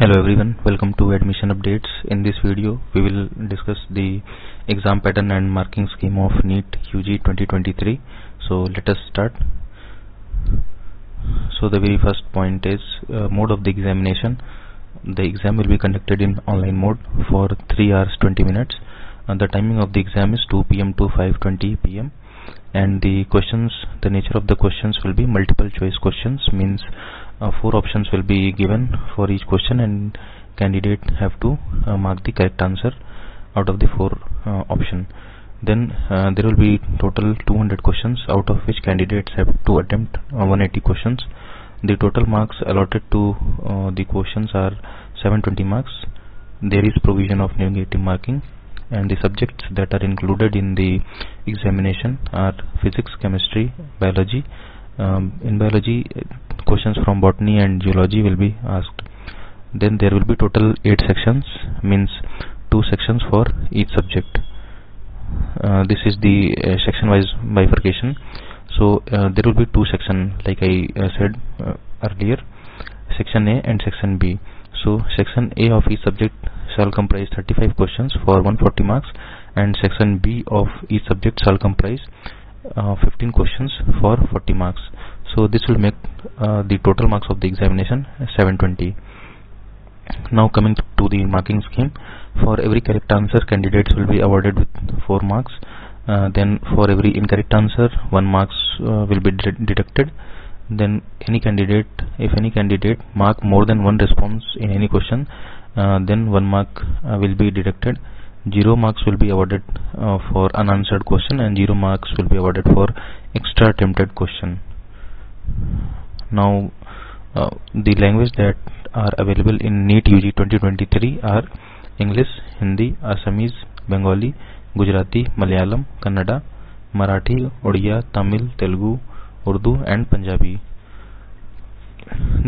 Hello everyone, welcome to admission updates. In this video, we will discuss the exam pattern and marking scheme of NEET UG 2023. So let us start. So the very first point is uh, mode of the examination. The exam will be conducted in online mode for 3 hours 20 minutes. And the timing of the exam is 2 pm to 5.20 pm and the questions the nature of the questions will be multiple choice questions means uh, four options will be given for each question and candidate have to uh, mark the correct answer out of the four uh, option. Then uh, there will be total 200 questions out of which candidates have to attempt uh, 180 questions. The total marks allotted to uh, the questions are 720 marks. There is provision of negative marking and the subjects that are included in the examination are physics, chemistry, biology. Um, in biology, questions from botany and zoology will be asked. Then there will be total 8 sections, means 2 sections for each subject. Uh, this is the uh, section wise bifurcation. So uh, there will be two sections like I uh, said uh, earlier, section A and section B. So section A of each subject shall comprise 35 questions for 140 marks and section B of each subject shall comprise uh, 15 questions for 40 marks. So this will make uh, the total marks of the examination 720. Now coming to the marking scheme, for every correct answer candidates will be awarded with 4 marks. Uh, then for every incorrect answer 1 marks uh, will be deducted then any candidate if any candidate mark more than one response in any question uh, then one mark uh, will be deducted zero marks will be awarded uh, for unanswered question and zero marks will be awarded for extra attempted question now uh, the language that are available in NEET UG 2023 are English, Hindi, Assamese, Bengali, Gujarati, Malayalam, Kannada, Marathi, Odia, Tamil, Telugu, Urdu and Punjabi.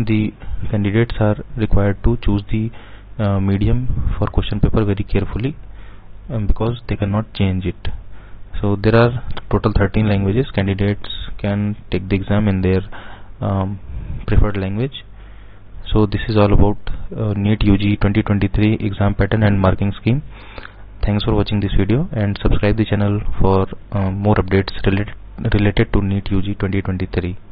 The candidates are required to choose the uh, medium for question paper very carefully um, because they cannot change it. So there are total 13 languages. Candidates can take the exam in their um, preferred language. So this is all about uh, NEET UG 2023 exam pattern and marking scheme. Thanks for watching this video and subscribe the channel for uh, more updates related related to NEET UG 2023.